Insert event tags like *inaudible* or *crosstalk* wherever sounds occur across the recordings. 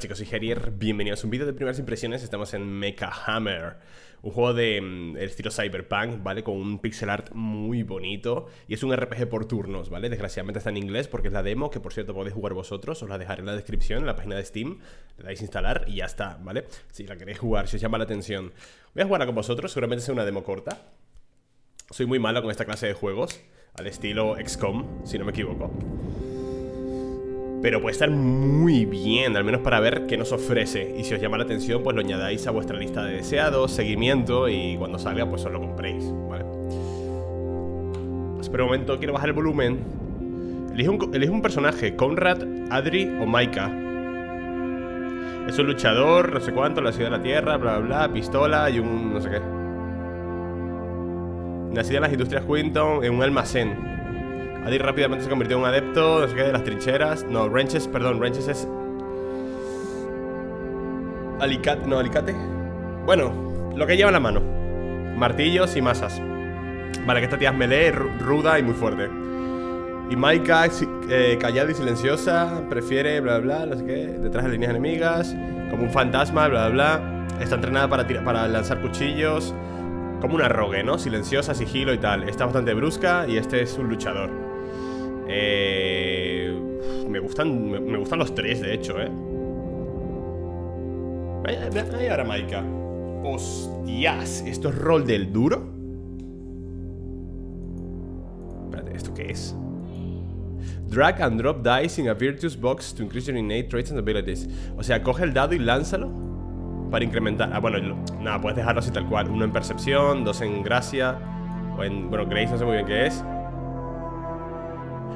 chicos? Soy Herier, bienvenidos a un vídeo de primeras impresiones Estamos en Mecha Hammer Un juego de mm, estilo cyberpunk, ¿vale? Con un pixel art muy bonito Y es un RPG por turnos, ¿vale? Desgraciadamente está en inglés porque es la demo Que por cierto podéis jugar vosotros Os la dejaré en la descripción, en la página de Steam Le dais instalar y ya está, ¿vale? Si la queréis jugar, si os llama la atención Voy a jugar con vosotros, seguramente sea una demo corta Soy muy malo con esta clase de juegos Al estilo XCOM, si no me equivoco pero puede estar muy bien, al menos para ver qué nos ofrece. Y si os llama la atención, pues lo añadáis a vuestra lista de deseados, seguimiento y cuando salga, pues os lo compréis, ¿vale? Espera un momento, quiero bajar el volumen. Elige un, personaje, Conrad, Adri o Maika. Es un luchador, no sé cuánto, la ciudad de la tierra, bla bla bla, pistola y un no sé qué. Nacida en las industrias Quinton en un almacén. Adi rápidamente se convirtió en un adepto, no sé qué, de las trincheras. No, Wrenches, perdón, Wrenches es. Alicate, no, alicate. Bueno, lo que lleva en la mano: martillos y masas. Vale, que esta tía es melee, ruda y muy fuerte. Y Maika, eh, callada y silenciosa, prefiere, bla, bla, no sé qué, detrás de líneas enemigas, como un fantasma, bla, bla, bla. Está entrenada para, para lanzar cuchillos, como una rogue, ¿no? Silenciosa, sigilo y tal. Está bastante brusca y este es un luchador. Eh, me gustan me, gustan los tres, de hecho, ¿eh? Ahí ahora Maika Hostias, ¿esto es rol del duro? Espérate, ¿esto qué es? Drag and drop dice in a virtuous box to increase your innate traits and abilities O sea, coge el dado y lánzalo Para incrementar Ah, bueno, nada, puedes dejarlo así tal cual Uno en percepción, dos en gracia O en, bueno, grace no sé muy bien qué es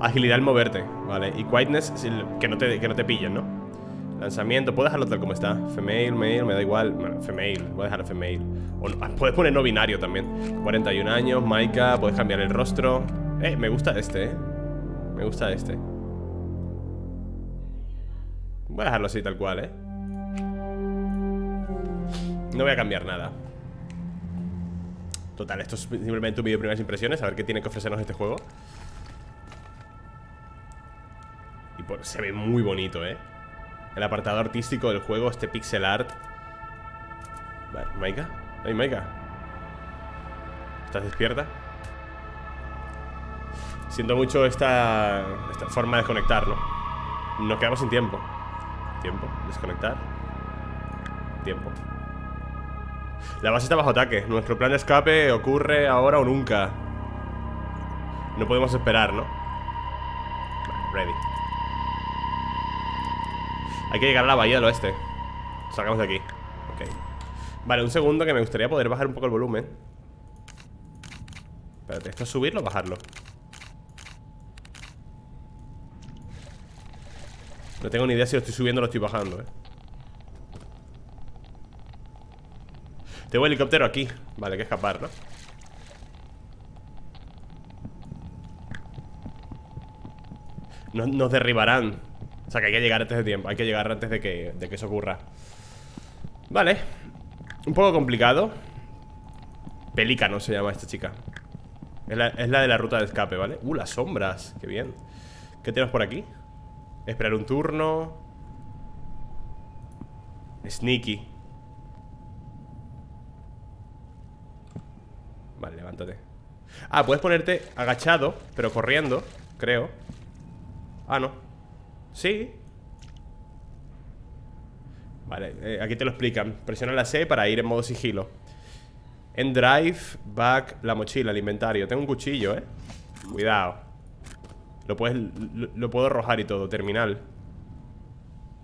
Agilidad al moverte, vale Y quietness, que no te, que no te pillen, ¿no? Lanzamiento, puedo dejarlo tal como está. Female, male, me da igual. Bueno, female, voy a dejarlo female. O ah, Puedes poner no binario también. 41 años, Maika, puedes cambiar el rostro. Eh, me gusta este, eh. Me gusta este. Voy a dejarlo así tal cual, eh. No voy a cambiar nada. Total, esto es simplemente un vídeo de primeras impresiones A ver qué tiene que ofrecernos este juego se ve muy bonito, ¿eh? El apartado artístico del juego, este pixel art. Vale, Maika. Ay, Maika. ¿Estás despierta? Siento mucho esta, esta forma de desconectar, ¿no? Nos quedamos sin tiempo. Tiempo, desconectar. Tiempo. La base está bajo ataque. Nuestro plan de escape ocurre ahora o nunca. No podemos esperar, ¿no? Ready hay que llegar a la bahía del oeste. Salgamos de aquí. Ok. Vale, un segundo que me gustaría poder bajar un poco el volumen. Espérate, ¿esto es subirlo o bajarlo? No tengo ni idea si lo estoy subiendo o lo estoy bajando, eh. Tengo helicóptero aquí. Vale, hay que escapar, ¿no? Nos derribarán o sea que hay que llegar antes de tiempo Hay que llegar antes de que, de que eso ocurra. Vale. Un poco complicado. Pelícano se llama esta chica. Es la, es la de la ruta de escape, ¿vale? Uh, las sombras, qué bien. ¿Qué tenemos por aquí? Esperar un turno. Sneaky. Vale, levántate. Ah, puedes ponerte agachado Pero corriendo, creo. Ah, no Sí. Vale, eh, aquí te lo explican. Presiona la C para ir en modo sigilo. En drive, back, la mochila, el inventario. Tengo un cuchillo, eh Cuidado. Lo, puedes, lo, puedo arrojar y todo, terminal.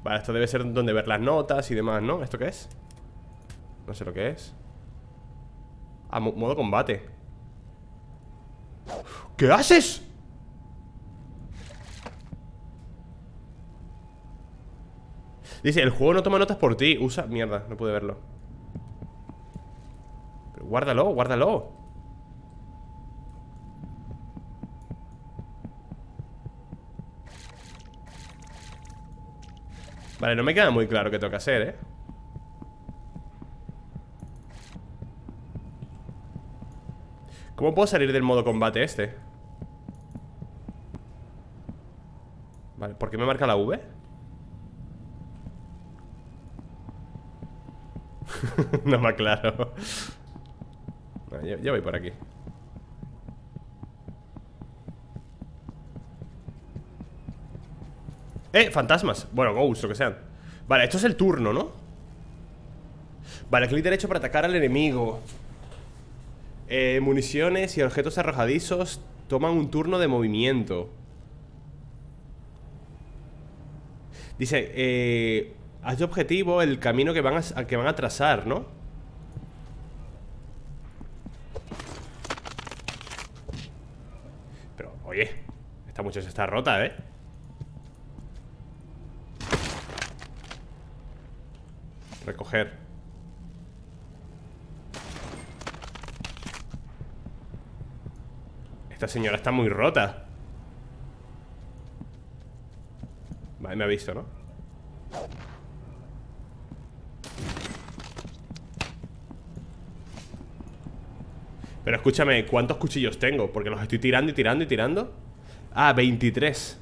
Vale, esto debe ser donde ver las notas y demás, ¿no? ¿Esto qué es? No sé lo que es. Ah, modo combate. ¿Qué haces? Dice, el juego no toma notas por ti Usa... Mierda, no pude verlo Pero guárdalo, guárdalo Vale, no me queda muy claro qué tengo que hacer, ¿eh? ¿Cómo puedo salir del modo combate este? Vale, ¿por qué me marca la V? *laughs* no me aclaro. ya, voy por aquí. ¡Eh! Fantasmas. Bueno, ghosts, lo que sean. Vale, esto es el turno, ¿no? Vale, clic derecho para atacar al enemigo. Eh, municiones y objetos arrojadizos toman un turno de movimiento. Dice, eh, haz de objetivo el camino que van a, que van a trazar, ¿no? Pero, oye, esta muchacha está rota, ¿eh? Recoger Esta señora está muy rota Vale, me ha visto, ¿no? Pero escúchame, ¿cuántos cuchillos tengo? Porque los estoy tirando y tirando y tirando Ah, 23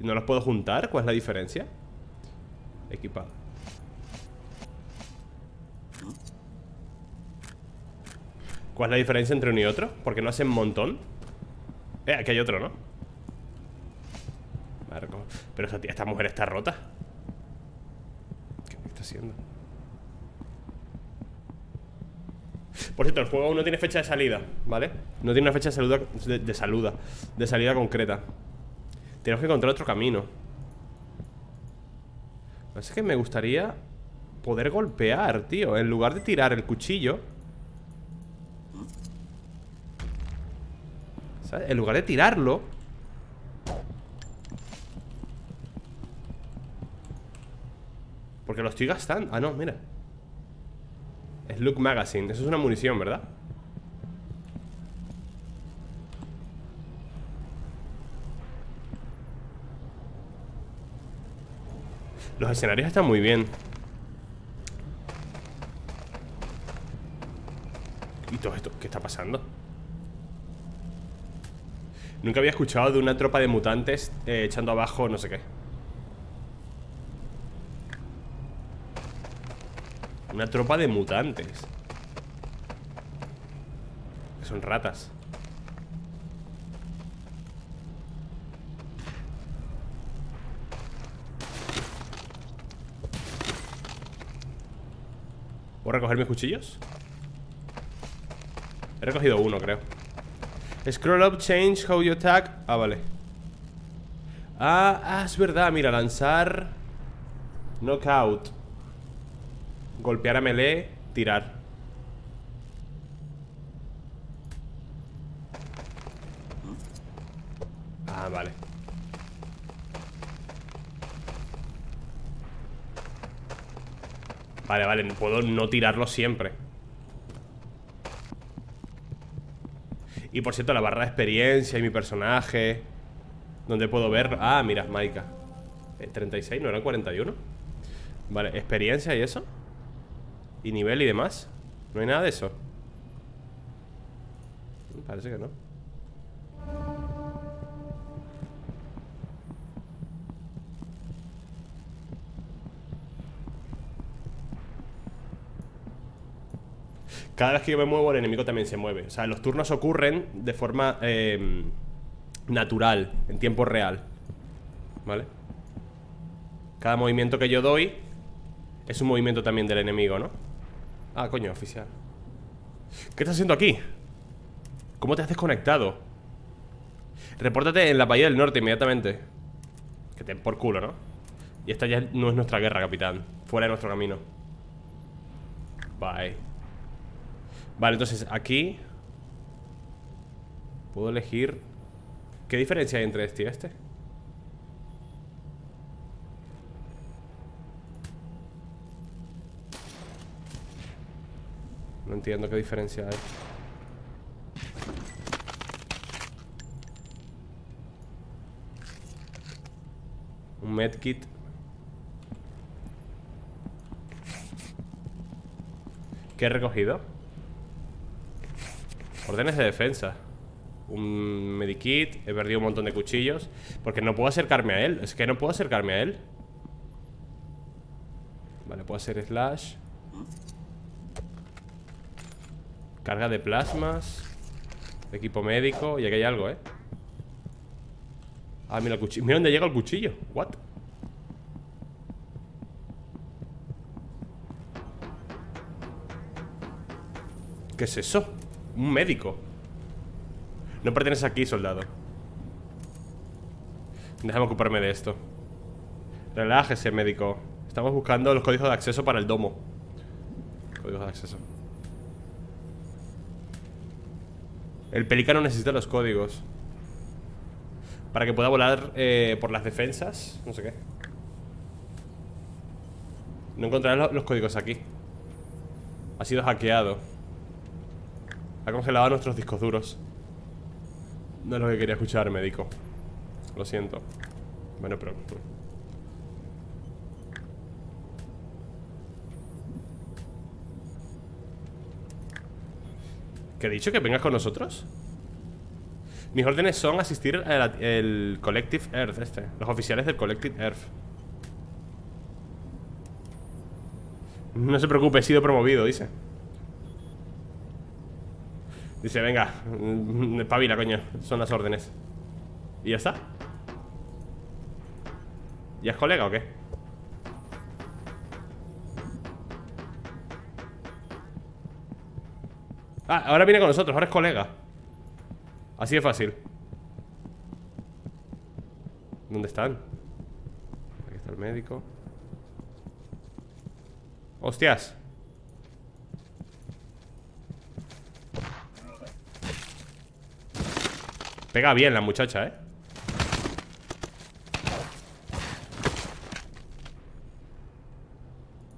¿No los puedo juntar? ¿Cuál es la diferencia? Equipado ¿Cuál es la diferencia entre uno y otro? Porque no hacen montón Eh, aquí hay otro, ¿no? Pero esta, esta mujer está rota ¿Qué está haciendo? Por cierto, el juego aún no tiene fecha de salida, ¿vale? No tiene una fecha de, saluda, de, saluda, de salida concreta. Tenemos que encontrar otro camino. Es que me gustaría poder golpear, tío En lugar de tirar el cuchillo. ¿Sabes? En lugar de tirarlo. Porque lo estoy gastando. Ah, no, mira Look Magazine. Eso es una munición, ¿verdad? Los escenarios están muy bien. ¿Y todo esto? ¿Qué está pasando? Nunca había escuchado de una tropa de mutantes eh, echando abajo no sé qué. Una tropa de mutantes. Que son ratas. ¿Puedo recoger mis cuchillos? He recogido uno, creo. Scroll up, change how you attack. Ah, vale. Ah, ah es verdad, mira, lanzar Knockout Golpear a melee, tirar. Ah, vale. Vale, vale, puedo no tirarlo siempre. Y por cierto, la barra de experiencia y mi personaje. Donde puedo ver... Ah, mira, Maika. 36, ¿no era 41? Vale, experiencia y eso ¿Y nivel y demás? ¿No hay nada de eso? Parece que no Cada vez que yo me muevo el enemigo también se mueve O sea, los turnos ocurren de forma em, natural En tiempo real ¿Vale? Cada movimiento que yo doy Es un movimiento también del enemigo, ¿no? Ah, coño, oficial ¿Qué estás haciendo aquí? ¿Cómo te has desconectado? Repórtate en la Bahía del Norte inmediatamente Que te por culo, ¿no? Y esta ya no es nuestra guerra, capitán Fuera de nuestro camino Bye Vale, entonces aquí Puedo elegir ¿Qué diferencia hay entre este y este? No entiendo qué diferencia hay. Un medkit. ¿Qué he recogido? Órdenes de defensa. Un medikit. He perdido un montón de cuchillos. Porque no puedo acercarme a él. Es que no puedo acercarme a él. Vale, puedo hacer slash. Carga de plasmas Equipo médico Y aquí hay algo, ¿eh? Ah, mira el cuchillo. Mira dónde llega el cuchillo. What? ¿Qué es eso? Un médico. No pertenece aquí, soldado. Déjame ocuparme de esto. Relájese, médico. Estamos buscando los códigos de acceso para el domo. Códigos de acceso El pelicano necesita los códigos Para que pueda volar eh, por las defensas No sé qué. No encontraré los códigos aquí. Ha sido hackeado. Ha congelado nuestros discos duros. No es lo que quería escuchar, médico. Lo siento. Bueno, pero... ¿Qué he dicho? ¿Que vengas con nosotros? Mis órdenes son asistir al Collective Earth este Los oficiales del Collective Earth No se preocupe, he sido promovido, dice Dice, venga Espabila, coño Son las órdenes ¿Y ya está? ¿Ya es colega o qué? Ah, ahora viene con nosotros, ahora es colega Así de fácil ¿Dónde están? Aquí está el médico ¡Hostias! Pega bien la muchacha, ¿eh?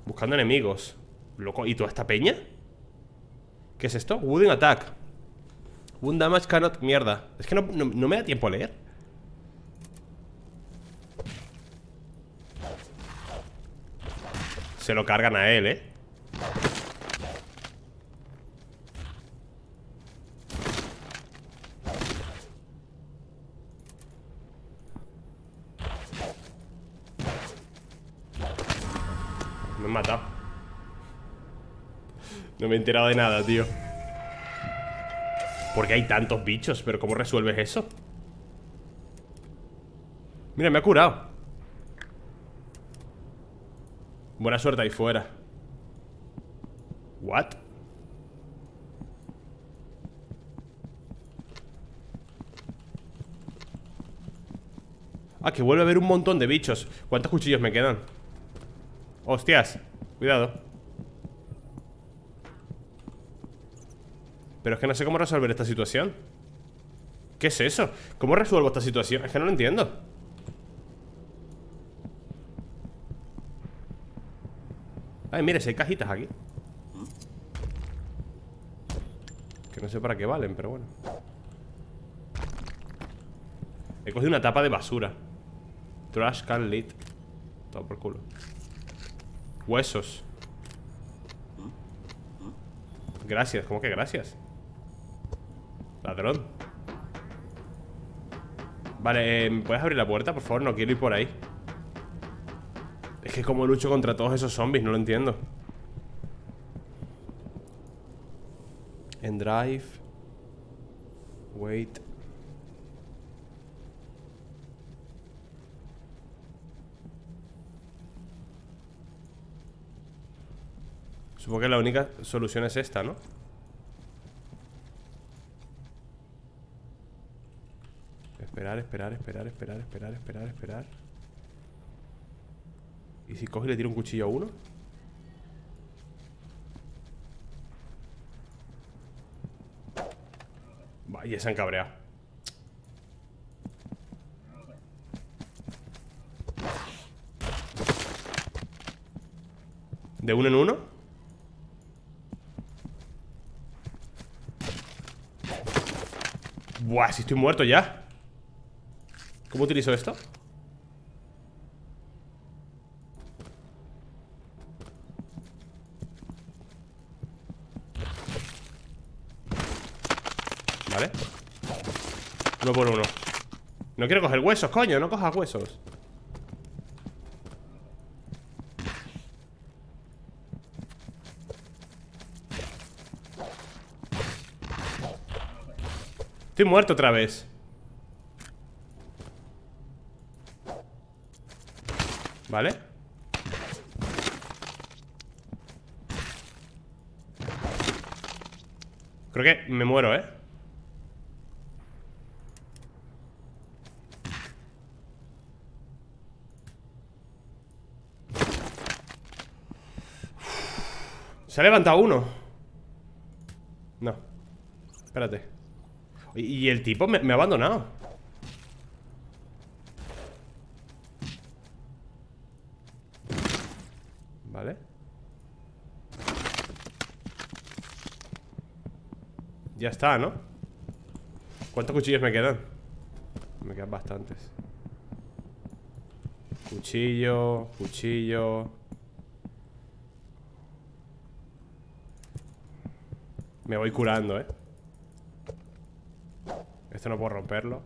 Buscando enemigos Loco, ¿y toda esta peña? ¿Qué es esto? Wooden Attack Wound Damage Cannot... Mierda Es que no, me da tiempo a leer Se lo cargan a él, ¿eh? Me han matado no me he enterado de nada, tío ¿Por qué hay tantos bichos? ¿Pero cómo resuelves eso? Mira, me ha curado Buena suerte ahí fuera What? Ah, que vuelve a haber un montón de bichos ¿Cuántos cuchillos me quedan? Hostias Cuidado Pero es que no sé cómo resolver esta situación. ¿Qué es eso? ¿Cómo resuelvo esta situación? Es que no lo entiendo. Ay, mire, si hay cajitas aquí. Que no sé para qué valen, pero bueno. He cogido una tapa de basura. Trash can lit Todo por culo. Huesos. Gracias, ¿cómo que gracias? Ladrón. Vale, eh, ¿puedes abrir la puerta? Por favor, no quiero ir por ahí. Es que como lucho contra todos esos zombies, no lo entiendo. En drive. Wait. Supongo que la única solución es esta, ¿no? Esperar, esperar, esperar, esperar, esperar, esperar, esperar ¿Y si coge y le tiro un cuchillo a uno? Vaya, se han cabreado ¿De uno en uno? Buah, si estoy muerto ya ¿Cómo utilizo esto? Vale. Uno por uno. No quiero coger huesos, coño, no cojas huesos. Estoy muerto otra vez Creo que me muero, ¿eh? Se ha levantado uno. No. Espérate. Y, el tipo me ha abandonado Vale Ya está, ¿no? ¿Cuántos cuchillos me quedan? Me quedan bastantes Cuchillo Cuchillo Me voy curando, ¿eh? Esto no puedo romperlo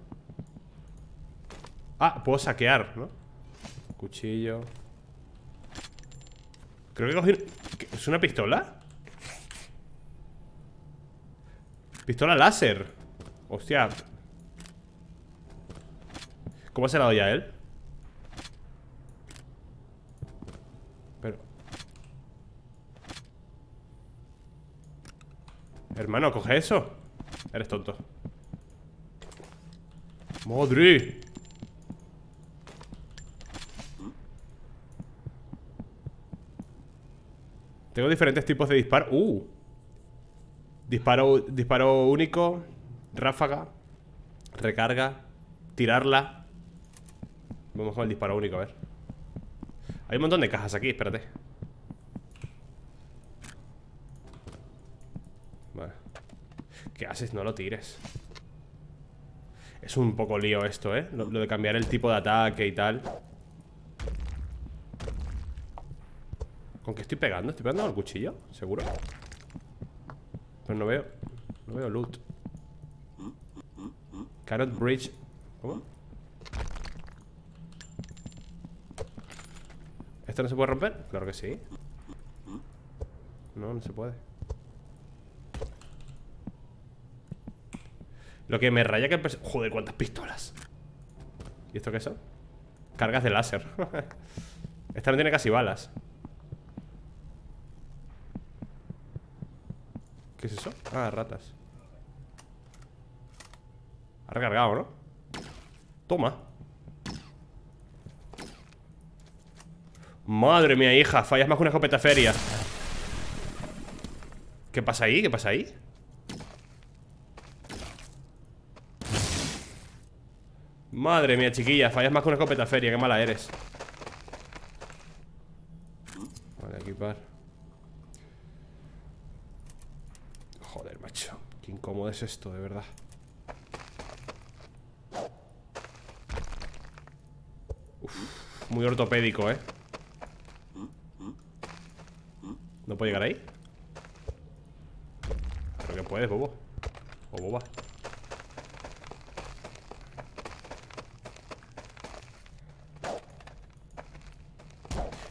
Ah, puedo saquear, ¿no? Cuchillo Creo que cogí... ¿Es una pistola? Pistola láser Hostia ¿Cómo se la doy a él? Hermano, coge eso Eres tonto ¡Madre! Tengo diferentes tipos de disparo ¡Uh! Disparo, disparo único Ráfaga Recarga Tirarla Vamos con el disparo único, a ver Hay un montón de cajas aquí, espérate ¿Qué haces? No lo tires Es un poco lío esto, ¿eh? Lo, de cambiar el tipo de ataque y tal ¿Con qué estoy pegando? ¿Estoy pegando al cuchillo? ¿Seguro? Pero no veo No veo loot. Carrot Bridge. ¿Cómo? ¿Esto no se puede romper? Claro que sí. No, no se puede. Lo que me raya que el Joder, cuántas pistolas. ¿Y esto qué son? Cargas de láser. *laughs* Esta no tiene casi balas ¿Qué es eso? Ah, ratas Ha recargado, ¿no? Toma Madre mía, hija Fallas más que una escopeta feria ¿Qué pasa ahí? ¿Qué pasa ahí? Madre mía, chiquilla, fallas más que una escopeta feria, qué mala eres Vale, equipar Joder, macho. Qué incómodo es esto, de verdad. Muy ortopédico, ¿eh? ¿No puedo llegar ahí? Creo que puedes, bobo. O boba.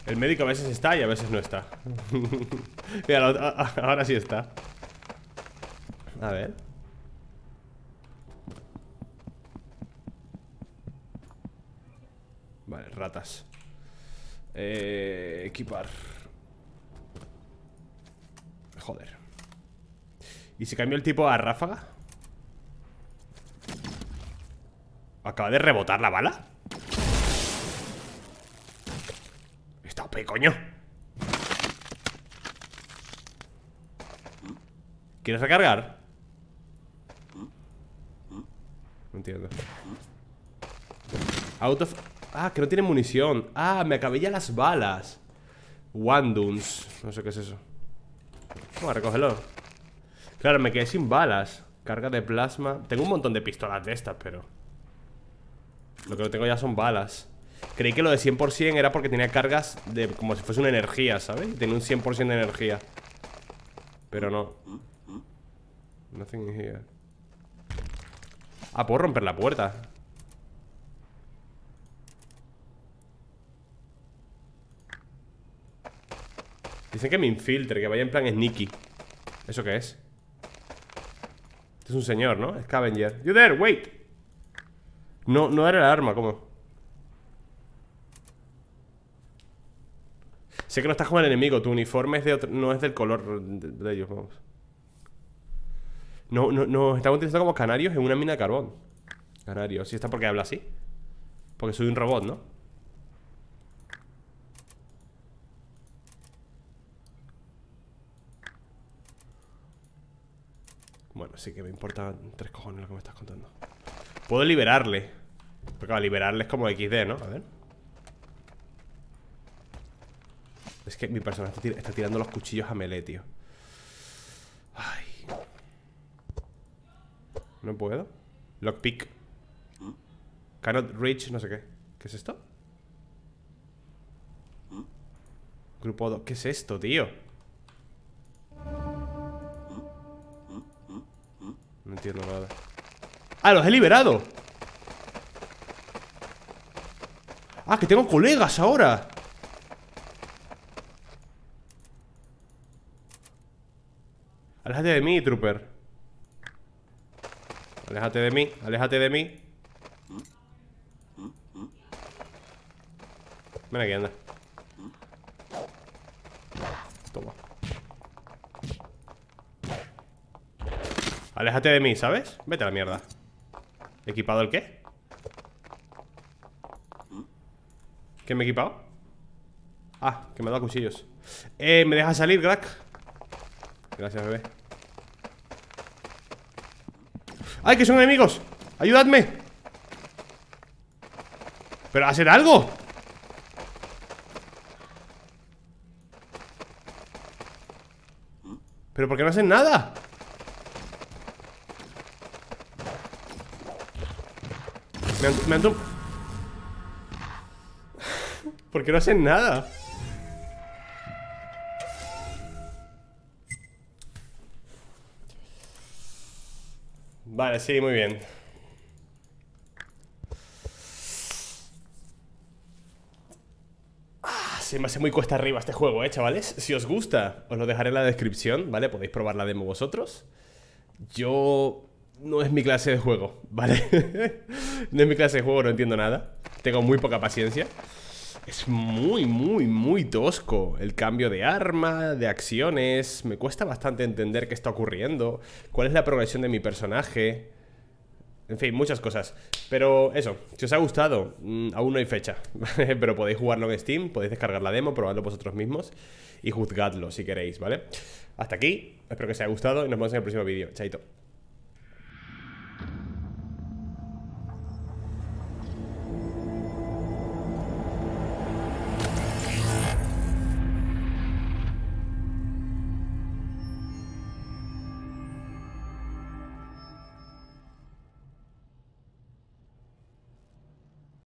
El médico a veces está y a veces no está. *laughs* Mira, ahora sí está A ver Vale, ratas eh, Equipar Joder ¿Y si cambio el tipo a ráfaga? ¿Acaba de rebotar la bala? coño? ¿Quieres recargar? No Out of... Ah, que no tiene munición. Ah, me acabé ya las balas. Wanduns No sé qué es eso. Vamos a recogerlo. Claro, me quedé sin balas. Carga de plasma. Tengo un montón de pistolas de estas, pero Lo que no tengo ya son balas. Creí que lo de 100% era porque tenía cargas de como si fuese una energía, ¿sabes? Tenía un 100% de energía. Pero no. Nothing here Ah, puedo romper la puerta Dicen que me infiltre, que vaya en plan sneaky ¿Eso qué es? Este es un señor, ¿no? Scavenger. You there, wait. No, no era el arma, ¿cómo? Sé que no estás como el enemigo, tu uniforme es de otro, no es del color de, ellos, vamos. No, no, no, estamos utilizando como canarios en una mina de carbón. Canarios, ¿sí está porque habla así? Porque soy un robot, ¿no? Bueno, sí que me importa tres cojones lo que me estás contando. Puedo liberarle. Porque claro, liberarle es como XD, ¿no? A ver. Es que mi personaje está tirando los cuchillos a melee, tío. No puedo. Lockpick. Cannot reach, no sé qué. ¿Qué es esto? Grupo 2. ¿Qué es esto, tío? No entiendo nada. ¡Ah, los he liberado! ¡Ah, que tengo colegas ahora! Aléjate de mí, trooper Aléjate de mí, aléjate de mí Ven aquí, anda Aléjate de mí, ¿sabes? Vete a la mierda ¿Equipado el qué? ¿Qué me he equipado? Ah, que me dado cuchillos Eh, ¿me deja salir, crack? Gracias, bebé ¡Ay, que son enemigos! ¡Ayudadme! ¡Pero hacer algo! ¿Pero por qué no hacen nada? Me han, me ¿Por qué no hacen nada? Vale, sí, muy bien ah, Se me hace muy cuesta arriba este juego, eh, chavales Si os gusta, os lo dejaré en la descripción, ¿vale? Podéis probar la demo vosotros Yo no es mi clase de juego, ¿vale? *laughs* no es mi clase de juego, no entiendo nada. Tengo muy poca paciencia. Es muy, muy, muy tosco el cambio de arma, de acciones. Me cuesta bastante entender qué está ocurriendo. ¿Cuál es la progresión de mi personaje? En fin, muchas cosas. Pero eso, si os ha gustado, mm, aún no hay fecha. *laughs* Pero podéis jugarlo en Steam, podéis descargar la demo, probarlo vosotros mismos y juzgadlo si queréis, ¿vale? Hasta aquí, espero que os haya gustado y nos vemos en el próximo vídeo. Chaito.